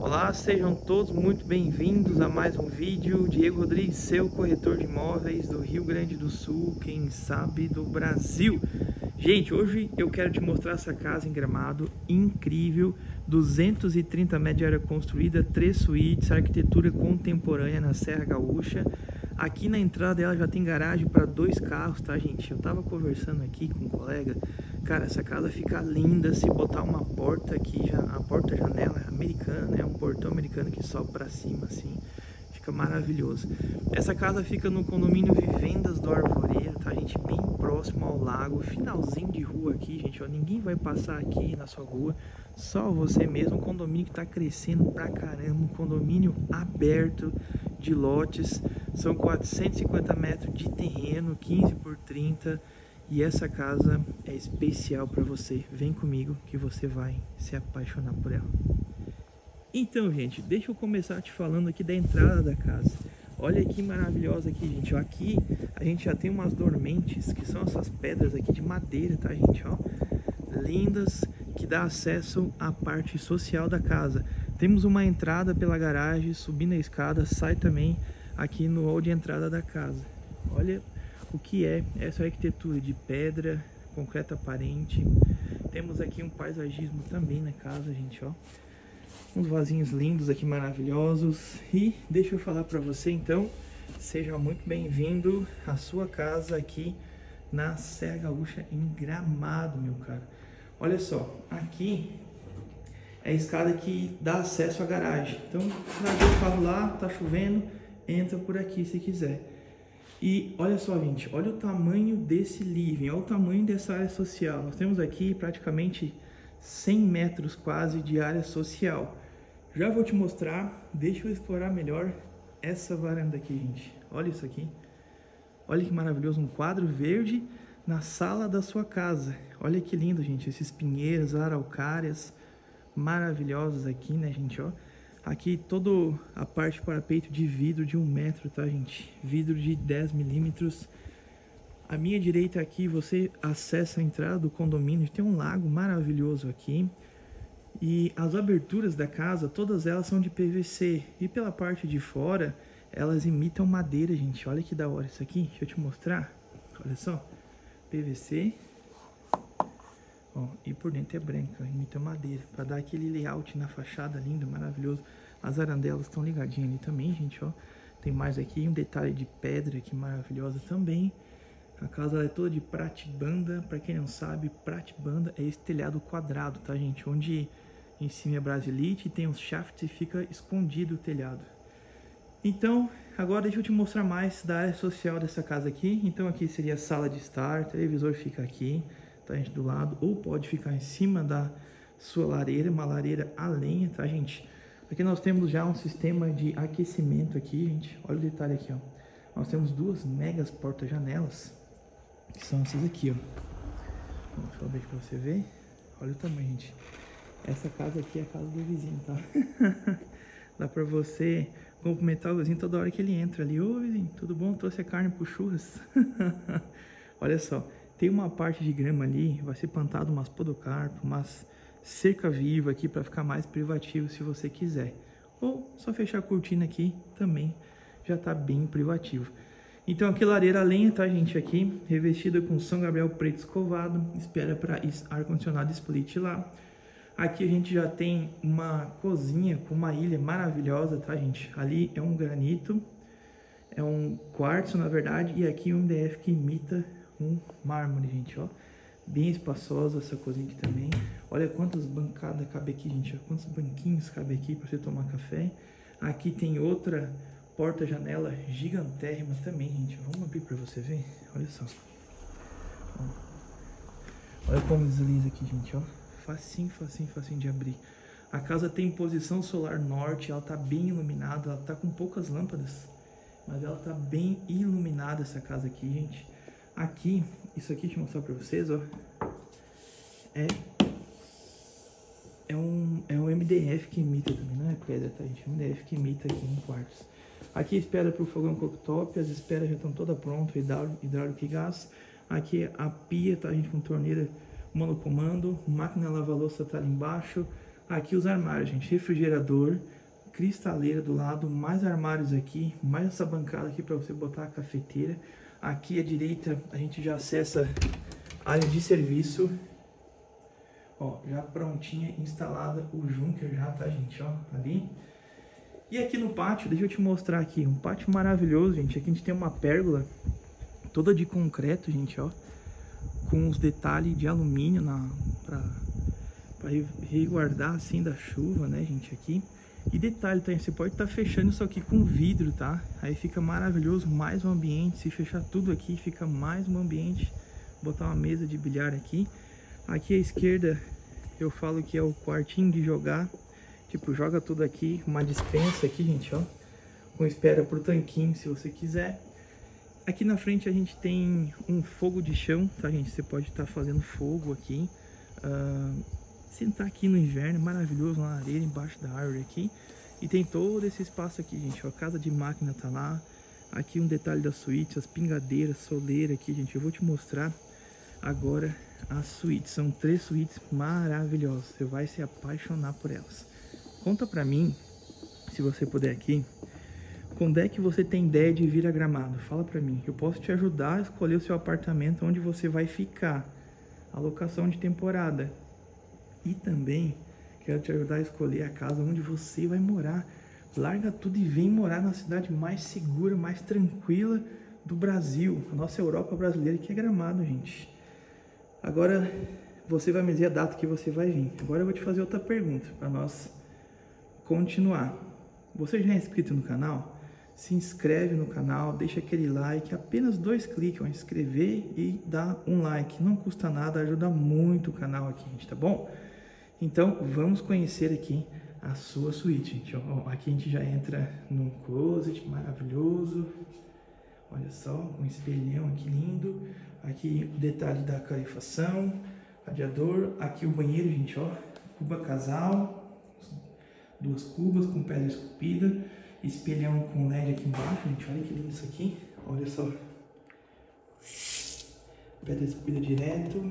Olá, sejam todos muito bem-vindos a mais um vídeo. Diego Rodrigues, seu corretor de imóveis do Rio Grande do Sul, quem sabe do Brasil. Gente, hoje eu quero te mostrar essa casa em Gramado, incrível, 230 metros de área construída, três suítes, arquitetura contemporânea na Serra Gaúcha. Aqui na entrada dela já tem garagem para dois carros, tá gente? Eu tava conversando aqui com um colega, cara, essa casa fica linda se botar uma porta aqui, já, a porta janela é americana, né? Um portão americano que sobe para cima assim. Fica maravilhoso. Essa casa fica no condomínio Vivendas do Arvoreiro, tá, gente? Bem próximo ao lago, finalzinho de rua aqui, gente. Ó, ninguém vai passar aqui na sua rua, só você mesmo. Um condomínio que tá crescendo pra caramba, um condomínio aberto de lotes. São 450 metros de terreno, 15 por 30. E essa casa é especial para você. Vem comigo que você vai se apaixonar por ela. Então, gente, deixa eu começar te falando aqui da entrada da casa. Olha que maravilhosa aqui, gente. Aqui a gente já tem umas dormentes, que são essas pedras aqui de madeira, tá, gente? Ó, lindas, que dá acesso à parte social da casa. Temos uma entrada pela garagem, subindo a escada, sai também aqui no hall de entrada da casa. Olha o que é essa arquitetura de pedra, concreto aparente. Temos aqui um paisagismo também na casa, gente, ó uns vasinhos lindos aqui maravilhosos e deixa eu falar para você então seja muito bem-vindo à sua casa aqui na Serra Gaúcha em Gramado meu cara olha só aqui é a escada que dá acesso à garagem então largou o carro lá tá chovendo entra por aqui se quiser e olha só gente olha o tamanho desse living olha o tamanho dessa área social nós temos aqui praticamente 100 metros quase de área social. Já vou te mostrar, deixa eu explorar melhor essa varanda aqui, gente. Olha isso aqui. Olha que maravilhoso, um quadro verde na sala da sua casa. Olha que lindo, gente, esses pinheiros, araucárias maravilhosos aqui, né, gente, ó. Aqui toda a parte para peito de vidro de um metro, tá, gente? Vidro de 10 milímetros. À minha direita aqui você acessa a entrada do condomínio. Tem um lago maravilhoso aqui. E as aberturas da casa, todas elas são de PVC. E pela parte de fora, elas imitam madeira, gente. Olha que da hora isso aqui. Deixa eu te mostrar. Olha só. PVC. Ó, e por dentro é branca, imita madeira. Para dar aquele layout na fachada lindo, maravilhoso. As arandelas estão ligadinhas ali também, gente, ó. Tem mais aqui um detalhe de pedra aqui maravilhosa também. A casa é toda de pratibanda. Para quem não sabe, pratibanda é esse telhado quadrado, tá, gente? Onde em cima é brasilite tem uns shafts e fica escondido o telhado. Então, agora deixa eu te mostrar mais da área social dessa casa aqui. Então aqui seria a sala de estar, o televisor fica aqui, gente do lado, ou pode ficar em cima da sua lareira, uma lareira a lenha, tá gente? Aqui nós temos já um sistema de aquecimento aqui, gente. Olha o detalhe aqui, ó. Nós temos duas megas porta-janelas, que são essas aqui, ó. Deixa eu ver pra você ver. Olha o tamanho, gente. Essa casa aqui é a casa do vizinho, tá? Dá pra você cumprimentar o vizinho toda hora que ele entra ali. Ô vizinho, tudo bom? Trouxe a carne pro churras? Olha só, tem uma parte de grama ali, vai ser plantado umas podocarpo, umas cerca viva aqui para ficar mais privativo se você quiser. Ou só fechar a cortina aqui também já tá bem privativo. Então aqui lareira lenha, tá gente? Aqui, revestida com São Gabriel preto escovado, espera para ar-condicionado split lá. Aqui a gente já tem uma cozinha com uma ilha maravilhosa, tá, gente? Ali é um granito, é um quartzo, na verdade, e aqui um MDF que imita um mármore, gente, ó. Bem espaçosa essa cozinha aqui também. Olha quantas bancadas cabe aqui, gente. Quantos banquinhos cabe aqui para você tomar café. Aqui tem outra porta-janela gigantérrima também, gente. Vamos abrir para você ver. Olha só. Olha como desliza aqui, gente, ó facinho, facinho, facinho de abrir. A casa tem posição solar norte, ela tá bem iluminada, ela tá com poucas lâmpadas, mas ela tá bem iluminada essa casa aqui, gente. Aqui, isso aqui, deixa eu mostrar pra vocês, ó. É é um, é um MDF que imita também, não é pedra, tá, gente? É um MDF que imita aqui em quartos. Aqui espera para o fogão cooktop, as esperas já estão todas prontas, hidráulico, hidráulico e gás. Aqui a pia, tá, gente, com torneira monocomando, máquina lava-louça tá ali embaixo, Aqui os armários, gente. Refrigerador, cristaleira do lado, mais armários aqui, mais essa bancada aqui para você botar a cafeteira. Aqui à direita a gente já acessa área de serviço. Ó, já prontinha, instalada o Junker já, tá, gente? Ó, ali. E aqui no pátio, deixa eu te mostrar aqui, um pátio maravilhoso, gente. Aqui a gente tem uma pérgola toda de concreto, gente, ó. Com os detalhes de alumínio na, pra, pra resguardar, assim, da chuva, né, gente, aqui. E detalhe, tá? Você pode estar tá fechando isso aqui com vidro, tá? Aí fica maravilhoso, mais um ambiente. Se fechar tudo aqui, fica mais um ambiente. Botar uma mesa de bilhar aqui. Aqui à esquerda, eu falo que é o quartinho de jogar. Tipo, joga tudo aqui, uma dispensa aqui, gente, ó. Com espera pro tanquinho, se você quiser. Aqui na frente a gente tem um fogo de chão, tá, gente? Você pode estar tá fazendo fogo aqui. Uh, sentar aqui no inverno, maravilhoso, na areia, embaixo da árvore aqui. E tem todo esse espaço aqui, gente, ó. A casa de máquina tá lá. Aqui um detalhe da suíte, as pingadeiras, soleira aqui, gente. Eu vou te mostrar agora as suítes. São três suítes maravilhosas. Você vai se apaixonar por elas. Conta pra mim, se você puder aqui, quando é que você tem ideia de vir a Gramado? Fala pra mim, eu posso te ajudar a escolher o seu apartamento onde você vai ficar, a locação de temporada. E também quero te ajudar a escolher a casa onde você vai morar. Larga tudo e vem morar na cidade mais segura, mais tranquila do Brasil, a nossa Europa brasileira que é Gramado, gente. Agora você vai me dizer a data que você vai vir. Agora eu vou te fazer outra pergunta para nós continuar. Você já é inscrito no canal? Se inscreve no canal, deixa aquele like, apenas dois cliques, inscrever e dar um like. Não custa nada, ajuda muito o canal aqui, gente, tá bom? Então, vamos conhecer aqui a sua suíte, gente. Ó, aqui a gente já entra num closet maravilhoso. Olha só, um espelhão aqui lindo. Aqui o detalhe da calefação, radiador. Aqui o banheiro, gente, ó. Cuba casal, duas cubas com pedra esculpida, espelhão com LED aqui embaixo, gente, olha que lindo isso aqui, olha só. Pedra esculpida direto,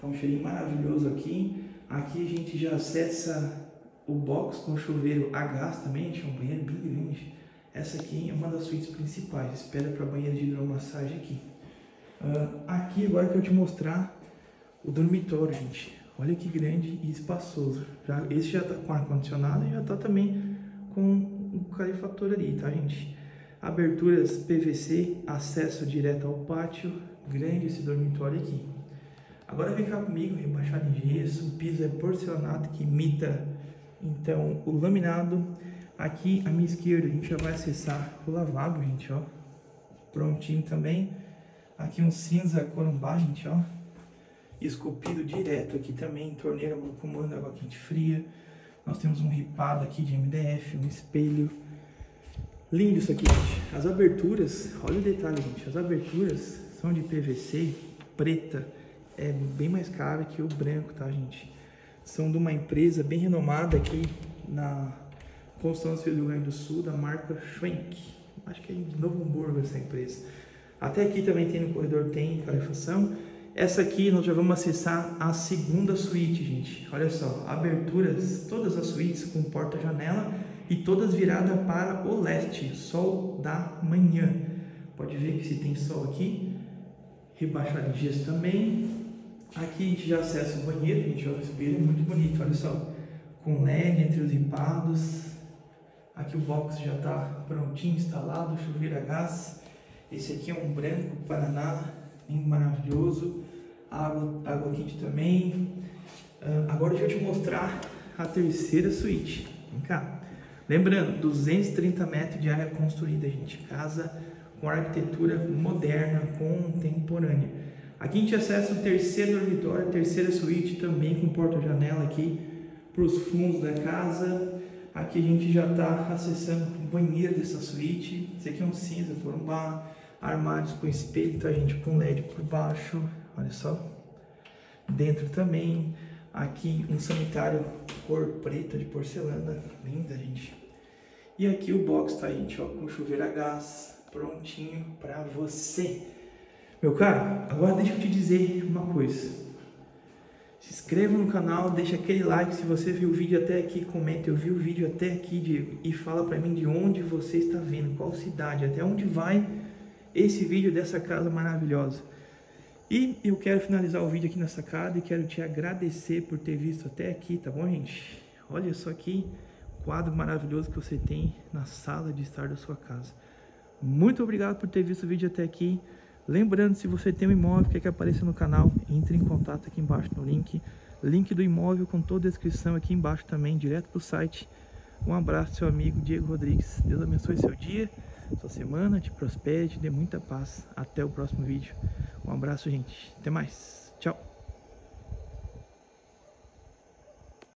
tá um cheirinho maravilhoso aqui. Aqui a gente já acessa o box com chuveiro a gás também, é um banheiro bem grande. Essa aqui é uma das suítes principais, espera para banheiro de hidromassagem aqui. Uh, aqui agora que eu te mostrar o dormitório, gente. Olha que grande e espaçoso. Já, esse já está com ar-condicionado e já está também com o calefator ali, tá, gente? Aberturas PVC, acesso direto ao pátio. Grande esse dormitório aqui. Agora vem cá comigo, rebaixado em gesso. O piso é porcelanato que imita, então, o laminado. Aqui à minha esquerda a gente já vai acessar o lavabo, gente, ó. Prontinho também. Aqui um cinza corumbá, gente, ó esculpido direto aqui também, torneira comando água quente fria. Nós temos um ripado aqui de MDF, um espelho. Lindo isso aqui, gente. As aberturas, olha o detalhe, gente. As aberturas são de PVC preta. É bem mais cara que o branco, tá, gente? São de uma empresa bem renomada aqui na Constância do Rio Grande do Sul, da marca Schwenk. Acho que é de Novo Hamburgo essa empresa. Até aqui também tem no corredor, tem calefação. Essa aqui nós já vamos acessar a segunda suíte, gente. Olha só, aberturas, todas as suítes com porta-janela e todas viradas para o leste, sol da manhã. Pode ver que se tem sol aqui, rebaixar gesso também. Aqui a gente já acessa o banheiro, gente, olha banheiro é muito bonito, olha só, com LED entre os ripados. Aqui o box já está prontinho, instalado, chuveiro a gás. Esse aqui é um branco Paraná, bem maravilhoso água, água quente também. Uh, agora eu te mostrar a terceira suíte. Vem cá. Lembrando, 230 metros de área construída, gente. Casa com arquitetura moderna, contemporânea. Aqui a gente acessa o terceiro dormitório, a terceira suíte também com porta-janela aqui para os fundos da casa. Aqui a gente já está acessando o banheiro dessa suíte. Esse aqui é um cinza, bar, armários com espelho, tá gente? Com LED por baixo, olha só. Dentro também, aqui um sanitário cor preta de porcelana, linda, gente. E aqui o box tá, gente, ó, com chuveiro a gás, prontinho para você. Meu caro, agora deixa eu te dizer uma coisa. Se inscreva no canal, deixa aquele like se você viu o vídeo até aqui, comenta, eu vi o vídeo até aqui, Diego, e fala para mim de onde você está vendo, qual cidade, até onde vai esse vídeo dessa casa maravilhosa. E eu quero finalizar o vídeo aqui na sacada e quero te agradecer por ter visto até aqui, tá bom, gente? Olha só aqui, quadro maravilhoso que você tem na sala de estar da sua casa. Muito obrigado por ter visto o vídeo até aqui. Lembrando, se você tem um imóvel que quer no canal, entre em contato aqui embaixo no link. Link do imóvel com toda a descrição aqui embaixo também, direto para o site. Um abraço, seu amigo Diego Rodrigues. Deus abençoe seu dia, sua semana, te prospere, te dê muita paz. Até o próximo vídeo. Um abraço, gente. Até mais. Tchau.